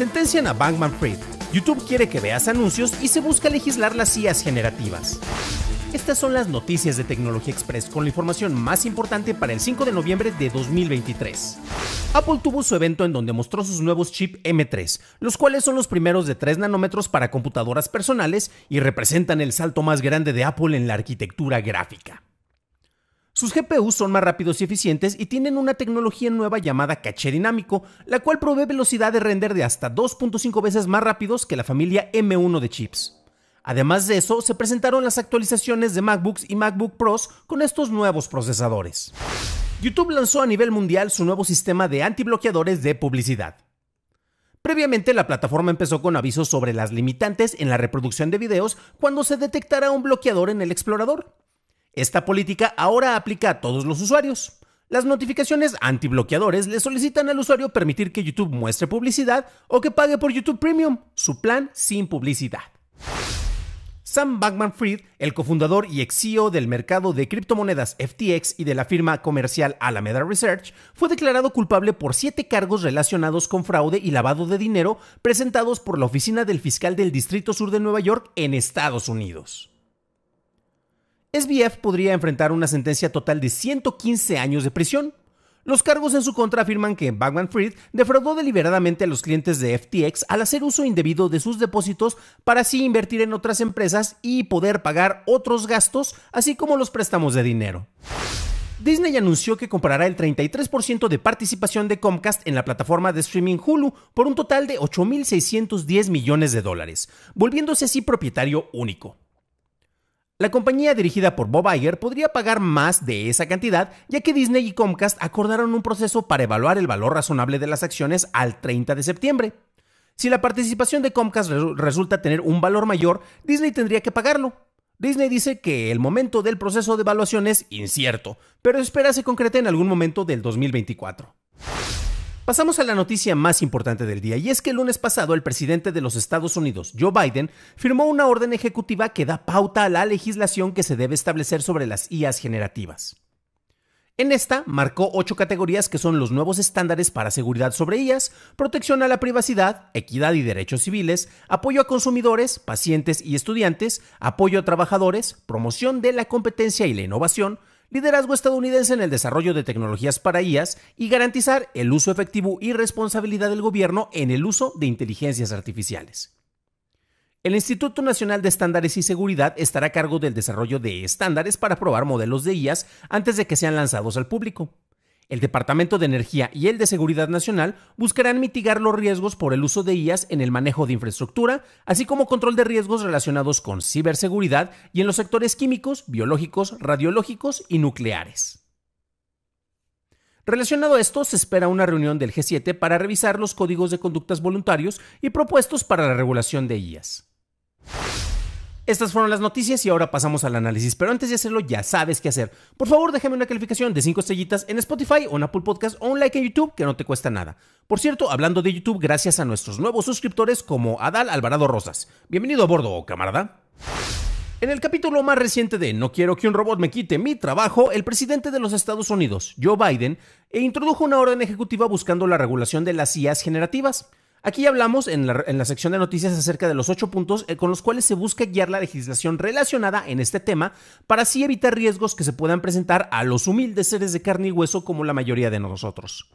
Sentencian a Bankman Fried. YouTube quiere que veas anuncios y se busca legislar las IAs generativas. Estas son las noticias de Tecnología Express con la información más importante para el 5 de noviembre de 2023. Apple tuvo su evento en donde mostró sus nuevos chip M3, los cuales son los primeros de 3 nanómetros para computadoras personales y representan el salto más grande de Apple en la arquitectura gráfica. Sus GPUs son más rápidos y eficientes y tienen una tecnología nueva llamada caché dinámico, la cual provee velocidad de render de hasta 2.5 veces más rápidos que la familia M1 de chips. Además de eso, se presentaron las actualizaciones de MacBooks y MacBook Pros con estos nuevos procesadores. YouTube lanzó a nivel mundial su nuevo sistema de antibloqueadores de publicidad. Previamente, la plataforma empezó con avisos sobre las limitantes en la reproducción de videos cuando se detectara un bloqueador en el explorador. Esta política ahora aplica a todos los usuarios. Las notificaciones antibloqueadores le solicitan al usuario permitir que YouTube muestre publicidad o que pague por YouTube Premium, su plan sin publicidad. Sam Bankman Fried, el cofundador y ex CEO del mercado de criptomonedas FTX y de la firma comercial Alameda Research, fue declarado culpable por siete cargos relacionados con fraude y lavado de dinero presentados por la Oficina del Fiscal del Distrito Sur de Nueva York en Estados Unidos. SBF podría enfrentar una sentencia total de 115 años de prisión, los cargos en su contra afirman que Bankman Fried defraudó deliberadamente a los clientes de FTX al hacer uso indebido de sus depósitos para así invertir en otras empresas y poder pagar otros gastos, así como los préstamos de dinero. Disney anunció que comprará el 33% de participación de Comcast en la plataforma de streaming Hulu por un total de 8.610 millones de dólares, volviéndose así propietario único. La compañía dirigida por Bob Iger podría pagar más de esa cantidad, ya que Disney y Comcast acordaron un proceso para evaluar el valor razonable de las acciones al 30 de septiembre. Si la participación de Comcast resulta tener un valor mayor, Disney tendría que pagarlo. Disney dice que el momento del proceso de evaluación es incierto, pero espera se concrete en algún momento del 2024. Pasamos a la noticia más importante del día, y es que el lunes pasado el presidente de los Estados Unidos, Joe Biden, firmó una orden ejecutiva que da pauta a la legislación que se debe establecer sobre las IAs generativas. En esta marcó ocho categorías que son los nuevos estándares para seguridad sobre IAs, protección a la privacidad, equidad y derechos civiles, apoyo a consumidores, pacientes y estudiantes, apoyo a trabajadores, promoción de la competencia y la innovación, liderazgo estadounidense en el desarrollo de tecnologías para IAS y garantizar el uso efectivo y responsabilidad del gobierno en el uso de inteligencias artificiales. El Instituto Nacional de Estándares y Seguridad estará a cargo del desarrollo de estándares para probar modelos de IAS antes de que sean lanzados al público. El Departamento de Energía y el de Seguridad Nacional buscarán mitigar los riesgos por el uso de IAS en el manejo de infraestructura, así como control de riesgos relacionados con ciberseguridad y en los sectores químicos, biológicos, radiológicos y nucleares. Relacionado a esto, se espera una reunión del G7 para revisar los códigos de conductas voluntarios y propuestos para la regulación de IAS. Estas fueron las noticias y ahora pasamos al análisis, pero antes de hacerlo ya sabes qué hacer. Por favor, déjame una calificación de 5 estrellitas en Spotify o en Apple Podcast o un like en YouTube que no te cuesta nada. Por cierto, hablando de YouTube, gracias a nuestros nuevos suscriptores como Adal Alvarado Rosas. Bienvenido a bordo, camarada. En el capítulo más reciente de No quiero que un robot me quite mi trabajo, el presidente de los Estados Unidos, Joe Biden, introdujo una orden ejecutiva buscando la regulación de las IAs generativas. Aquí hablamos en la, sección de noticias acerca de los ocho puntos eh, con los cuales se busca guiar la legislación relacionada en este tema para así evitar riesgos que se puedan presentar a los humildes seres de carne y hueso como la mayoría de nosotros.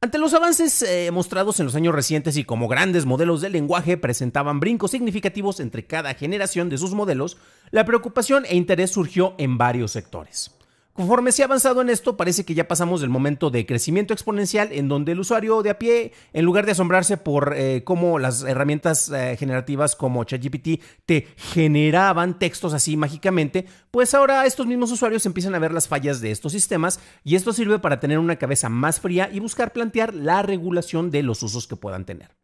Ante los avances eh, mostrados en los años recientes y como grandes modelos de lenguaje presentaban brincos significativos entre cada generación de sus modelos, la preocupación e interés surgió en varios sectores. Conforme se ha avanzado en esto, parece que ya pasamos del momento de crecimiento exponencial en donde el usuario de a pie, en lugar de asombrarse por eh, cómo las herramientas eh, generativas como ChatGPT te generaban textos así mágicamente, pues ahora estos mismos usuarios empiezan a ver las fallas de estos sistemas y esto sirve para tener una cabeza más fría y buscar plantear la regulación de los usos que puedan tener.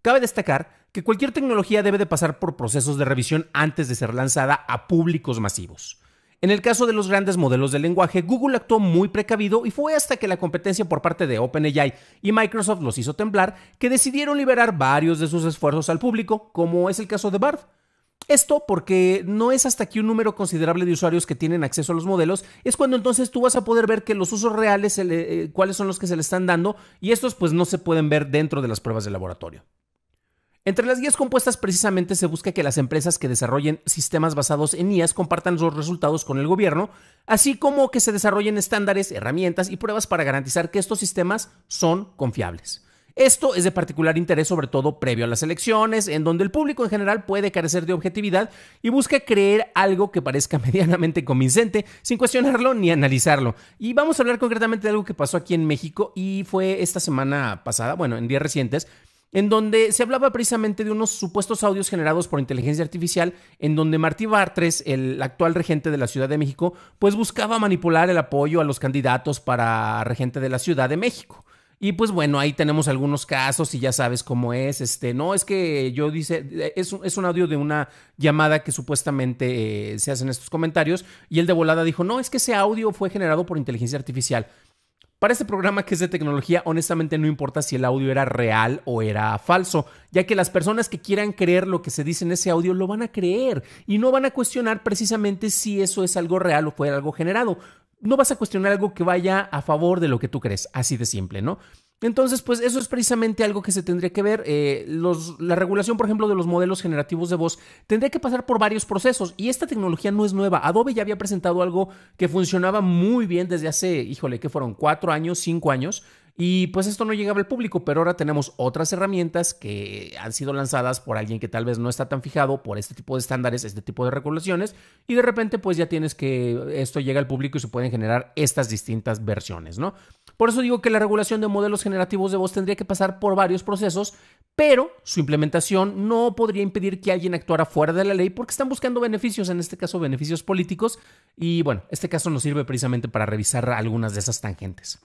Cabe destacar que cualquier tecnología debe de pasar por procesos de revisión antes de ser lanzada a públicos masivos. En el caso de los grandes modelos de lenguaje, Google actuó muy precavido y fue hasta que la competencia por parte de OpenAI y Microsoft los hizo temblar que decidieron liberar varios de sus esfuerzos al público, como es el caso de Bard. Esto porque no es hasta que un número considerable de usuarios que tienen acceso a los modelos, es cuando entonces tú vas a poder ver que los usos reales, eh, cuáles son los que se le están dando, y estos pues no se pueden ver dentro de las pruebas de laboratorio. Entre las guías compuestas precisamente se busca que las empresas que desarrollen sistemas basados en IAS compartan los resultados con el gobierno, así como que se desarrollen estándares, herramientas y pruebas para garantizar que estos sistemas son confiables. Esto es de particular interés sobre todo previo a las elecciones, en donde el público en general puede carecer de objetividad y busca creer algo que parezca medianamente convincente sin cuestionarlo ni analizarlo. Y vamos a hablar concretamente de algo que pasó aquí en México y fue esta semana pasada, bueno, en días recientes, en donde se hablaba precisamente de unos supuestos audios generados por inteligencia artificial, en donde Martí Bartres, el actual regente de la Ciudad de México, pues buscaba manipular el apoyo a los candidatos para regente de la Ciudad de México. Y pues bueno, ahí tenemos algunos casos y ya sabes cómo es. Este, no es que yo dice, es, es un audio de una llamada que supuestamente eh, se hace en estos comentarios y el de volada dijo, no, es que ese audio fue generado por inteligencia artificial. Para este programa que es de tecnología, honestamente no importa si el audio era real o era falso, ya que las personas que quieran creer lo que se dice en ese audio lo van a creer y no van a cuestionar precisamente si eso es algo real o fue algo generado no vas a cuestionar algo que vaya a favor de lo que tú crees, así de simple, ¿no? Entonces, pues eso es precisamente algo que se tendría que ver. Eh, la regulación, por ejemplo, de los modelos generativos de voz tendría que pasar por varios procesos y esta tecnología no es nueva. Adobe ya había presentado algo que funcionaba muy bien desde hace, híjole, que fueron cuatro años, cinco años, y pues esto no llegaba al público, pero ahora tenemos otras herramientas que han sido lanzadas por alguien que tal vez no está tan fijado por este tipo de estándares, este tipo de regulaciones, y de repente pues ya tienes que esto llega al público y se pueden generar estas distintas versiones, ¿no? Por eso digo que la regulación de modelos generativos de voz tendría que pasar por varios procesos, pero su implementación no podría impedir que alguien actuara fuera de la ley porque están buscando beneficios, en este caso beneficios políticos, y bueno, este caso nos sirve precisamente para revisar algunas de esas tangentes.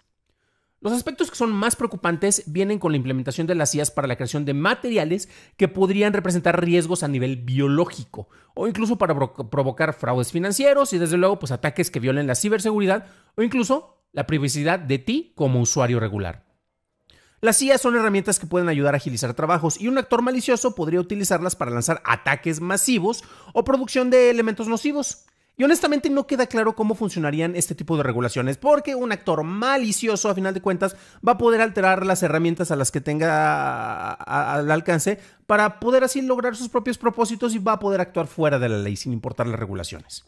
Los aspectos que son más preocupantes vienen con la implementación de las IAS para la creación de materiales que podrían representar riesgos a nivel biológico o incluso para provocar fraudes financieros y desde luego pues ataques que violen la ciberseguridad o incluso la privacidad de ti como usuario regular. Las IAS son herramientas que pueden ayudar a agilizar trabajos y un actor malicioso podría utilizarlas para lanzar ataques masivos o producción de elementos nocivos. Y honestamente no queda claro cómo funcionarían este tipo de regulaciones, porque un actor malicioso, a final de cuentas, va a poder alterar las herramientas a las que tenga al alcance para poder así lograr sus propios propósitos y va a poder actuar fuera de la ley sin importar las regulaciones.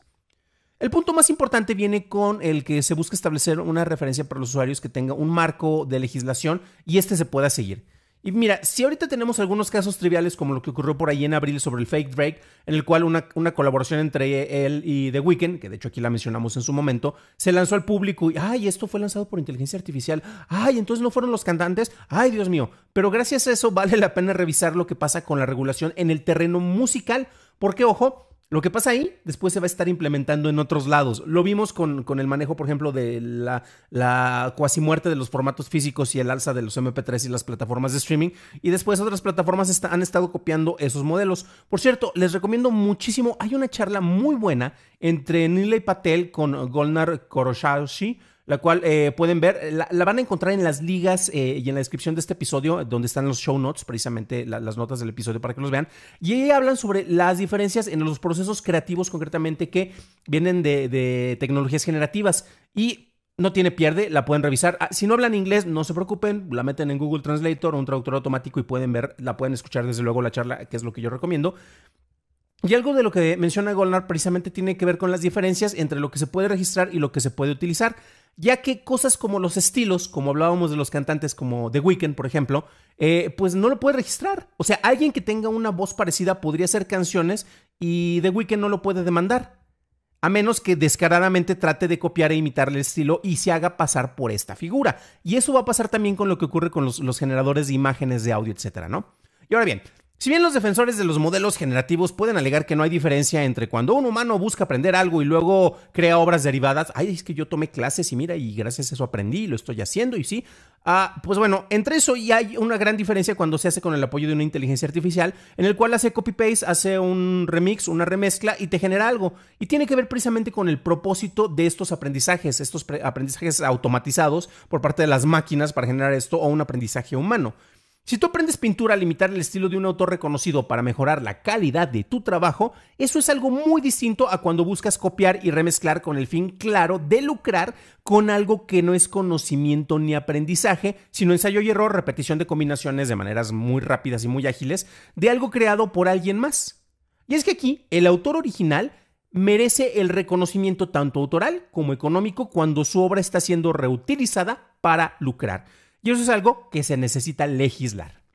El punto más importante viene con el que se busca establecer una referencia para los usuarios que tenga un marco de legislación y este se pueda seguir. Y mira, si ahorita tenemos algunos casos triviales como lo que ocurrió por ahí en abril sobre el fake Drake, en el cual una, una, colaboración entre él y The Weeknd, que de hecho aquí la mencionamos en su momento, se lanzó al público y, ay, esto fue lanzado por inteligencia artificial, ay, entonces no fueron los cantantes, ay, Dios mío, pero gracias a eso vale la pena revisar lo que pasa con la regulación en el terreno musical, porque, ojo, lo que pasa ahí después se va a estar implementando en otros lados. Lo vimos con, el manejo, por ejemplo, de la, la cuasi muerte de los formatos físicos y el alza de los MP3 y las plataformas de streaming. Y después otras plataformas han estado copiando esos modelos. Por cierto, les recomiendo muchísimo. Hay una charla muy buena entre Nilay Patel con Golnar Koroshashi la cual eh, pueden ver, la, van a encontrar en las ligas eh, y en la descripción de este episodio, donde están los show notes, precisamente las notas del episodio para que los vean. Y ahí hablan sobre las diferencias en los procesos creativos concretamente que vienen de, tecnologías generativas. Y no tiene pierde, la pueden revisar. Ah, si no hablan inglés, no se preocupen, la meten en Google Translator o un traductor automático y pueden ver, la pueden escuchar desde luego la charla, que es lo que yo recomiendo. Y algo de lo que menciona Golnar precisamente tiene que ver con las diferencias entre lo que se puede registrar y lo que se puede utilizar ya que cosas como los estilos, como hablábamos de los cantantes como The Weeknd, por ejemplo, eh, pues no lo puede registrar. O sea, alguien que tenga una voz parecida podría hacer canciones y The Weeknd no lo puede demandar. A menos que descaradamente trate de copiar e imitar el estilo y se haga pasar por esta figura. Y eso va a pasar también con lo que ocurre con los, los generadores de imágenes de audio, etcétera, ¿no? Y ahora bien, si bien los defensores de los modelos generativos pueden alegar que no hay diferencia entre cuando un humano busca aprender algo y luego crea obras derivadas, ay, es que yo tomé clases y mira, y gracias a eso aprendí y lo estoy haciendo y sí, ah, pues bueno, entre eso y hay una gran diferencia cuando se hace con el apoyo de una inteligencia artificial, en el cual hace copy-paste, hace un remix, una remezcla y te genera algo. Y tiene que ver precisamente con el propósito de estos aprendizajes, estos aprendizajes automatizados por parte de las máquinas para generar esto o un aprendizaje humano. Si tú aprendes pintura a limitar el estilo de un autor reconocido para mejorar la calidad de tu trabajo, eso es algo muy distinto a cuando buscas copiar y remezclar con el fin claro de lucrar con algo que no es conocimiento ni aprendizaje, sino ensayo y error, repetición de combinaciones de maneras muy rápidas y muy ágiles de algo creado por alguien más. Y es que aquí el autor original merece el reconocimiento tanto autoral como económico cuando su obra está siendo reutilizada para lucrar. Y eso es algo que se necesita legislar.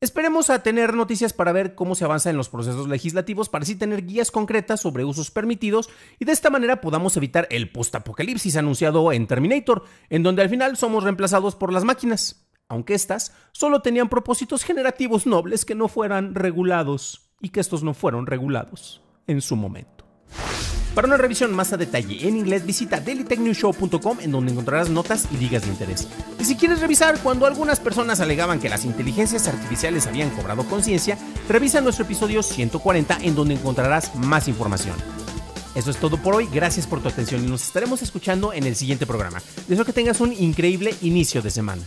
Esperemos a tener noticias para ver cómo se avanza en los procesos legislativos para así tener guías concretas sobre usos permitidos y de esta manera podamos evitar el postapocalipsis anunciado en Terminator, en donde al final somos reemplazados por las máquinas, aunque éstas solo tenían propósitos generativos nobles que no fueran regulados y que estos no fueron regulados en su momento. Para una revisión más a detalle en inglés, visita dailytechnewshow.com en donde encontrarás notas y ligas de interés. Y si quieres revisar cuando algunas personas alegaban que las inteligencias artificiales habían cobrado conciencia, revisa nuestro episodio 140 en donde encontrarás más información. Eso es todo por hoy, gracias por tu atención y nos estaremos escuchando en el siguiente programa. Deseo que tengas un increíble inicio de semana.